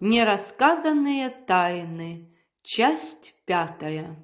Нерассказанные тайны. Часть пятая.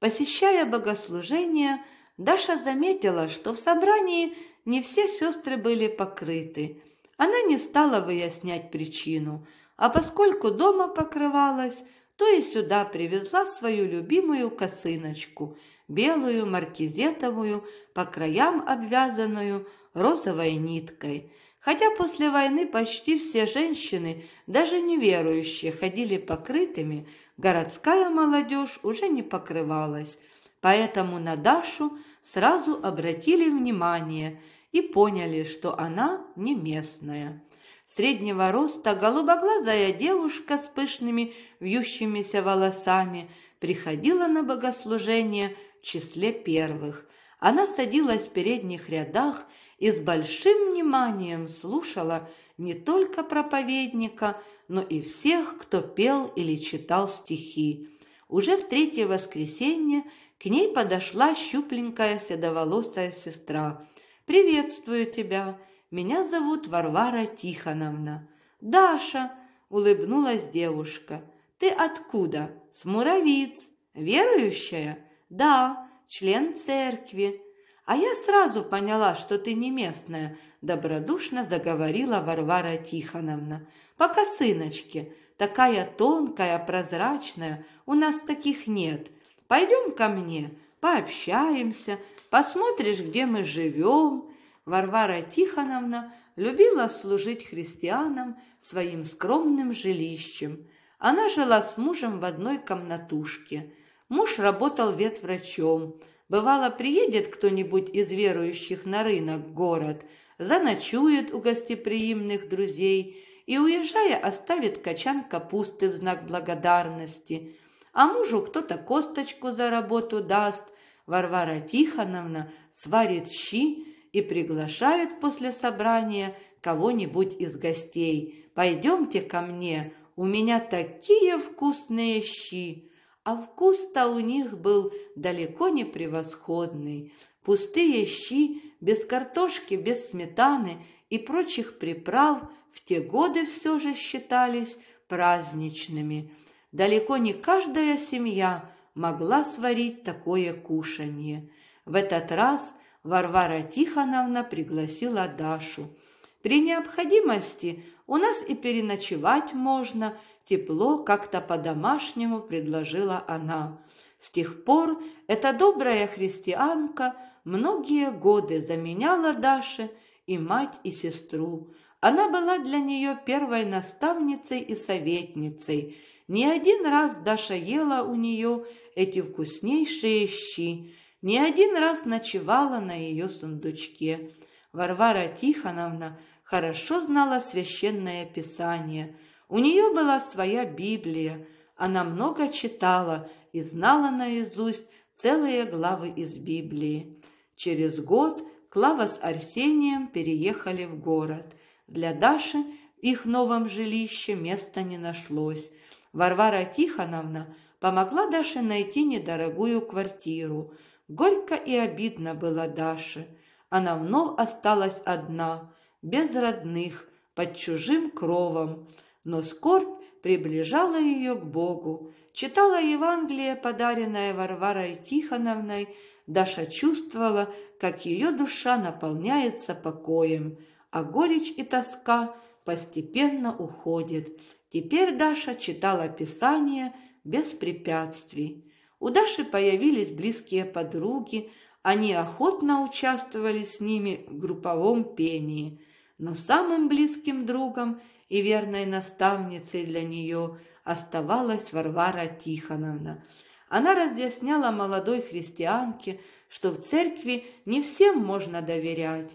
Посещая богослужение, Даша заметила, что в собрании не все сестры были покрыты. Она не стала выяснять причину, а поскольку дома покрывалась, то и сюда привезла свою любимую косыночку, белую маркизетовую, по краям обвязанную розовой ниткой – Хотя после войны почти все женщины, даже неверующие, ходили покрытыми, городская молодежь уже не покрывалась, поэтому на Дашу сразу обратили внимание и поняли, что она не местная. Среднего роста голубоглазая девушка с пышными вьющимися волосами приходила на богослужение в числе первых. Она садилась в передних рядах и с большим вниманием слушала не только проповедника, но и всех, кто пел или читал стихи. Уже в третье воскресенье к ней подошла щупленькая седоволосая сестра. «Приветствую тебя. Меня зовут Варвара Тихоновна». «Даша!» – улыбнулась девушка. «Ты откуда? С Муравиц. Верующая?» «Да, член церкви. «А я сразу поняла, что ты не местная», – добродушно заговорила Варвара Тихоновна. «По косыночке. Такая тонкая, прозрачная. У нас таких нет. Пойдем ко мне, пообщаемся, посмотришь, где мы живем». Варвара Тихоновна любила служить христианам своим скромным жилищем. Она жила с мужем в одной комнатушке. Муж работал ветврачом – Бывало, приедет кто-нибудь из верующих на рынок город, заночует у гостеприимных друзей и, уезжая, оставит качан капусты в знак благодарности. А мужу кто-то косточку за работу даст. Варвара Тихоновна сварит щи и приглашает после собрания кого-нибудь из гостей. «Пойдемте ко мне, у меня такие вкусные щи!» А вкус-то у них был далеко не превосходный. Пустые щи, без картошки, без сметаны и прочих приправ в те годы все же считались праздничными. Далеко не каждая семья могла сварить такое кушанье. В этот раз Варвара Тихоновна пригласила Дашу. При необходимости у нас и переночевать можно – Тепло как-то по-домашнему предложила она. С тех пор эта добрая христианка многие годы заменяла Даше и мать, и сестру. Она была для нее первой наставницей и советницей. Не один раз Даша ела у нее эти вкуснейшие щи, не один раз ночевала на ее сундучке. Варвара Тихоновна хорошо знала священное писание – у нее была своя Библия, она много читала и знала наизусть целые главы из Библии. Через год Клава с Арсением переехали в город. Для Даши в их новом жилище места не нашлось. Варвара Тихоновна помогла Даше найти недорогую квартиру. Горько и обидно было Даше. Она вновь осталась одна, без родных, под чужим кровом но скорбь приближала ее к Богу. Читала Евангелие, подаренное Варварой Тихоновной, Даша чувствовала, как ее душа наполняется покоем, а горечь и тоска постепенно уходит. Теперь Даша читала Писание без препятствий. У Даши появились близкие подруги, они охотно участвовали с ними в групповом пении. Но самым близким другом и верной наставницей для нее оставалась Варвара Тихоновна. Она разъясняла молодой христианке, что в церкви не всем можно доверять.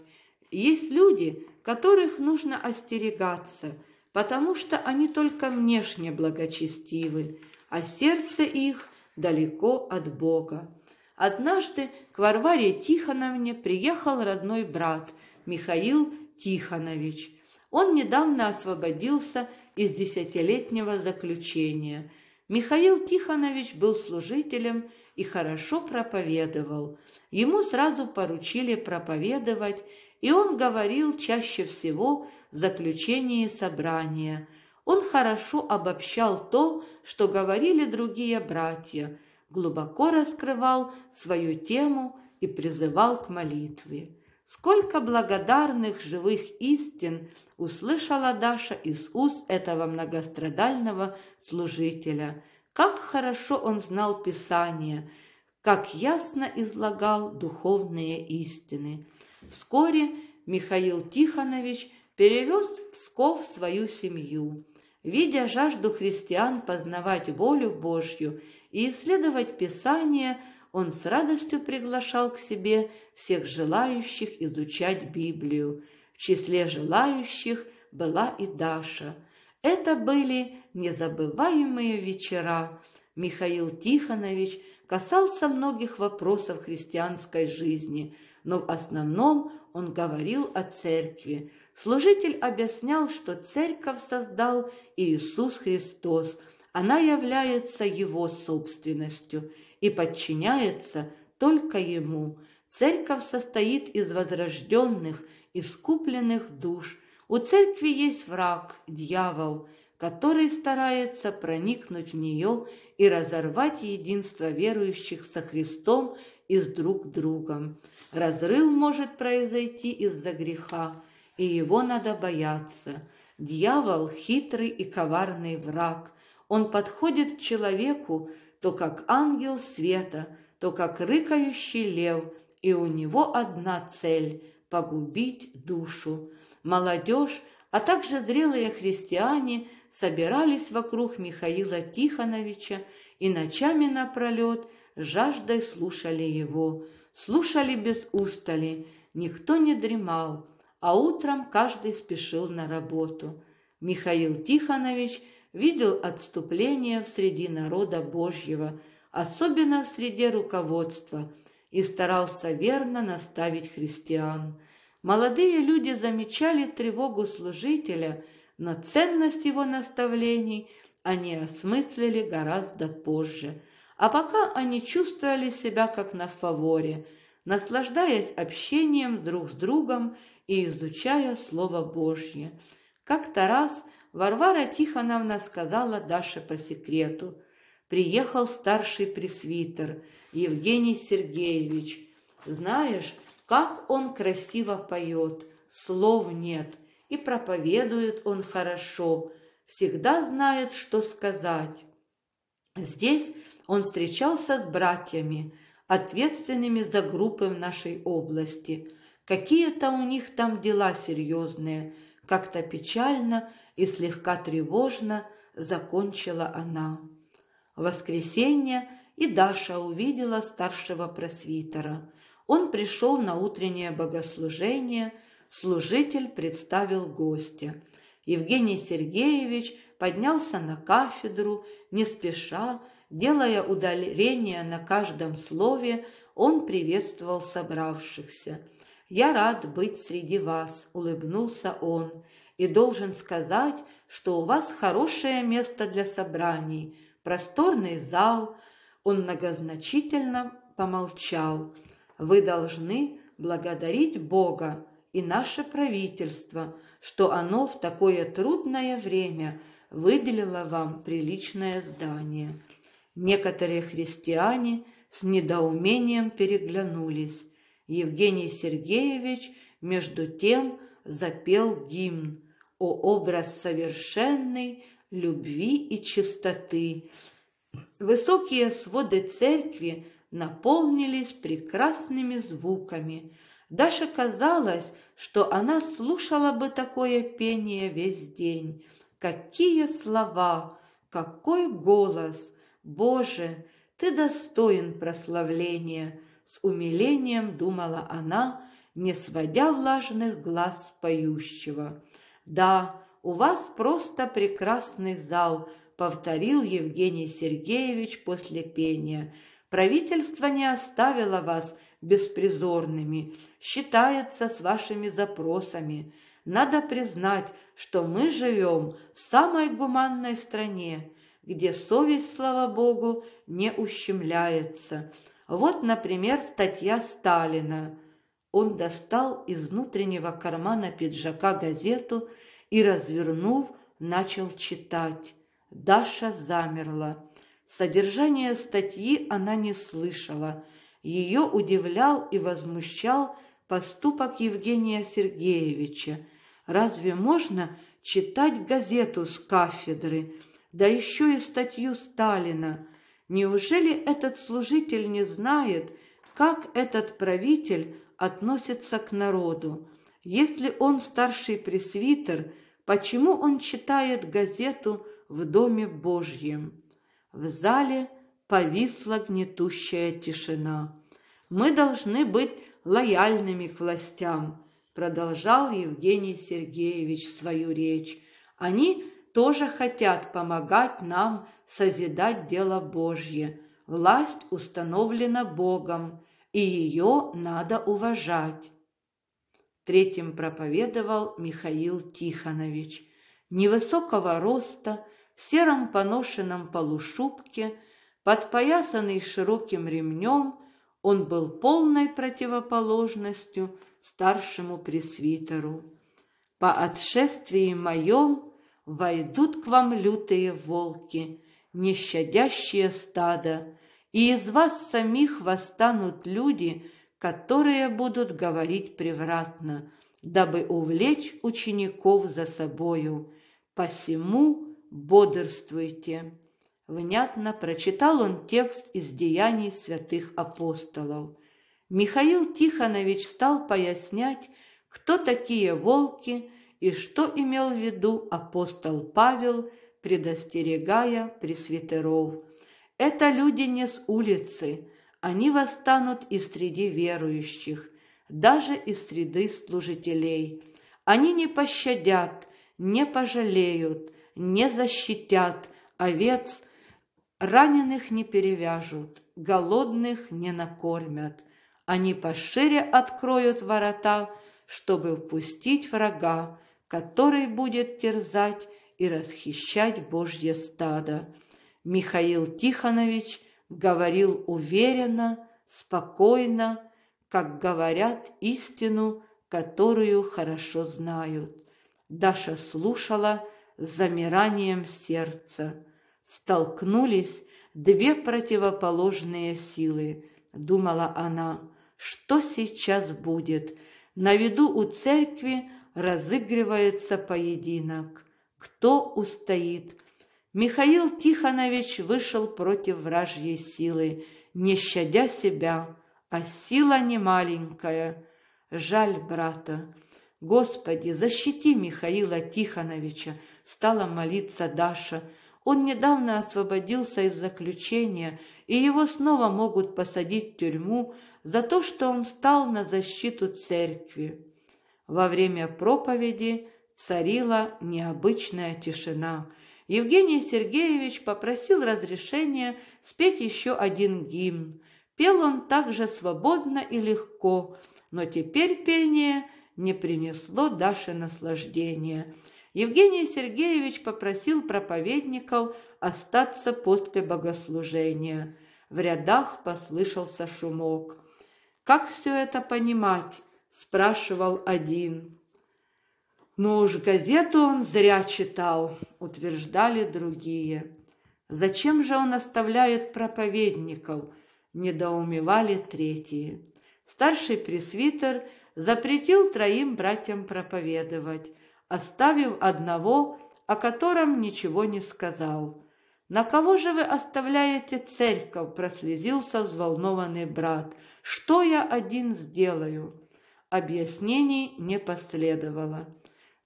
Есть люди, которых нужно остерегаться, потому что они только внешне благочестивы, а сердце их далеко от Бога. Однажды к Варваре Тихоновне приехал родной брат Михаил Тихонович – он недавно освободился из десятилетнего заключения. Михаил Тихонович был служителем и хорошо проповедовал. Ему сразу поручили проповедовать, и он говорил чаще всего в заключении собрания. Он хорошо обобщал то, что говорили другие братья, глубоко раскрывал свою тему и призывал к молитве. Сколько благодарных живых истин услышала Даша из уст этого многострадального служителя. Как хорошо он знал Писание, как ясно излагал духовные истины. Вскоре Михаил Тихонович перевез в Псков свою семью. Видя жажду христиан познавать волю Божью и исследовать Писание, он с радостью приглашал к себе всех желающих изучать Библию. В числе желающих была и Даша. Это были незабываемые вечера. Михаил Тихонович касался многих вопросов христианской жизни, но в основном он говорил о церкви. Служитель объяснял, что церковь создал Иисус Христос, она является его собственностью – и подчиняется только ему. Церковь состоит из возрожденных, искупленных душ. У церкви есть враг, дьявол, который старается проникнуть в нее и разорвать единство верующих со Христом и с друг другом. Разрыв может произойти из-за греха, и его надо бояться. Дьявол – хитрый и коварный враг. Он подходит к человеку, то как ангел света, то как рыкающий лев, и у него одна цель – погубить душу. Молодежь, а также зрелые христиане собирались вокруг Михаила Тихоновича и ночами напролет жаждой слушали его, слушали без устали, никто не дремал, а утром каждый спешил на работу. Михаил Тихонович – видел отступление в среди народа Божьего, особенно в среде руководства, и старался верно наставить христиан. Молодые люди замечали тревогу служителя, но ценность его наставлений они осмыслили гораздо позже. А пока они чувствовали себя как на фаворе, наслаждаясь общением друг с другом и изучая Слово Божье. Как-то раз – Варвара Тихоновна сказала Даше по секрету. Приехал старший пресвитер Евгений Сергеевич. Знаешь, как он красиво поет, слов нет, и проповедует он хорошо, всегда знает, что сказать. Здесь он встречался с братьями, ответственными за группы в нашей области. Какие-то у них там дела серьезные, как-то печально и слегка тревожно закончила она. Воскресенье и Даша увидела старшего просвитера. Он пришел на утреннее богослужение, служитель представил гостя. Евгений Сергеевич поднялся на кафедру, не спеша, делая ударение на каждом слове, он приветствовал собравшихся. «Я рад быть среди вас», — улыбнулся он, и должен сказать, что у вас хорошее место для собраний, просторный зал. Он многозначительно помолчал. Вы должны благодарить Бога и наше правительство, что оно в такое трудное время выделило вам приличное здание. Некоторые христиане с недоумением переглянулись. Евгений Сергеевич между тем запел гимн о образ совершенной любви и чистоты. Высокие своды церкви наполнились прекрасными звуками. Даже казалось, что она слушала бы такое пение весь день. Какие слова, какой голос! Боже, ты достоин прославления! С умилением думала она, не сводя влажных глаз поющего. «Да, у вас просто прекрасный зал», – повторил Евгений Сергеевич после пения. «Правительство не оставило вас беспризорными, считается с вашими запросами. Надо признать, что мы живем в самой гуманной стране, где совесть, слава Богу, не ущемляется. Вот, например, статья Сталина – он достал из внутреннего кармана пиджака газету и, развернув, начал читать. Даша замерла. Содержание статьи она не слышала. Ее удивлял и возмущал поступок Евгения Сергеевича. Разве можно читать газету с кафедры, да еще и статью Сталина? Неужели этот служитель не знает, как этот правитель относится к народу? Если он старший пресвитер, почему он читает газету в Доме Божьем? В зале повисла гнетущая тишина. «Мы должны быть лояльными к властям», продолжал Евгений Сергеевич свою речь. «Они тоже хотят помогать нам созидать дело Божье. Власть установлена Богом, и ее надо уважать». Третьим проповедовал Михаил Тихонович. Невысокого роста, в сером поношенном полушубке, подпоясанный широким ремнем, он был полной противоположностью старшему пресвитеру. «По отшествии моем войдут к вам лютые волки, нещадящие стада, и из вас самих восстанут люди, которые будут говорить превратно, дабы увлечь учеников за собою. Посему бодрствуйте». Внятно прочитал он текст из деяний святых апостолов. Михаил Тихонович стал пояснять, кто такие волки и что имел в виду апостол Павел, предостерегая пресвитеров. Это люди не с улицы, они восстанут из среди верующих, даже из среды служителей. Они не пощадят, не пожалеют, не защитят овец, раненых не перевяжут, голодных не накормят. Они пошире откроют ворота, чтобы впустить врага, который будет терзать и расхищать Божье стадо. Михаил Тихонович говорил уверенно, спокойно, как говорят истину, которую хорошо знают. Даша слушала, с замиранием сердца. Столкнулись две противоположные силы, думала она. Что сейчас будет? На виду у церкви разыгрывается поединок. Кто устоит? Михаил Тихонович вышел против вражьей силы, не щадя себя, а сила не маленькая. Жаль брата. Господи, защити Михаила Тихоновича, стала молиться Даша. Он недавно освободился из заключения, и его снова могут посадить в тюрьму за то, что он стал на защиту церкви. Во время проповеди царила необычная тишина. Евгений Сергеевич попросил разрешения спеть еще один гимн. Пел он также свободно и легко, но теперь пение не принесло Даше наслаждения – Евгений Сергеевич попросил проповедников остаться после богослужения. В рядах послышался шумок. «Как все это понимать?» – спрашивал один. «Ну уж газету он зря читал», – утверждали другие. «Зачем же он оставляет проповедников?» – недоумевали третьи. Старший пресвитер запретил троим братьям проповедовать – оставив одного, о котором ничего не сказал. «На кого же вы оставляете церковь?» – прослезился взволнованный брат. «Что я один сделаю?» Объяснений не последовало.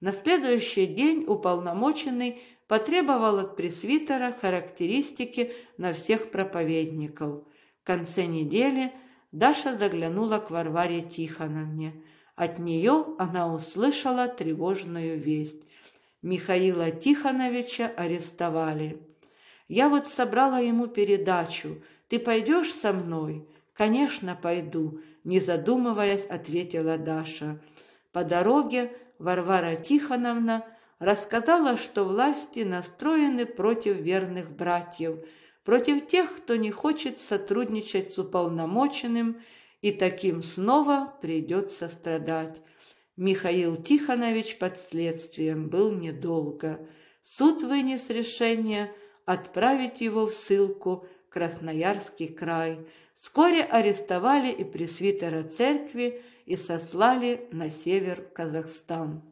На следующий день уполномоченный потребовал от пресвитера характеристики на всех проповедников. В конце недели Даша заглянула к Варваре Тихоновне. От нее она услышала тревожную весть. Михаила Тихоновича арестовали. Я вот собрала ему передачу. Ты пойдешь со мной? Конечно, пойду, не задумываясь, ответила Даша. По дороге Варвара Тихоновна рассказала, что власти настроены против верных братьев, против тех, кто не хочет сотрудничать с уполномоченным и таким снова придется страдать. Михаил Тихонович под следствием был недолго. суд вынес решение отправить его в ссылку Красноярский край. Вскоре арестовали и пресвитера церкви и сослали на север Казахстан.